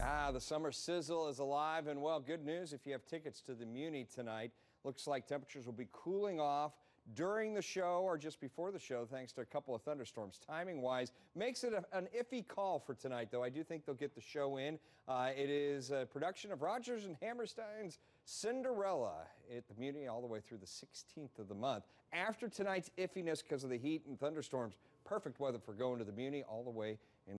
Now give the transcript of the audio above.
Ah, the summer sizzle is alive and well. Good news if you have tickets to the Muny tonight. Looks like temperatures will be cooling off during the show or just before the show thanks to a couple of thunderstorms. Timing wise, makes it a, an iffy call for tonight, though. I do think they'll get the show in. Uh, it is a production of Rodgers and Hammerstein's Cinderella at the Muny all the way through the 16th of the month. After tonight's iffiness because of the heat and thunderstorms, perfect weather for going to the Muny all the way in.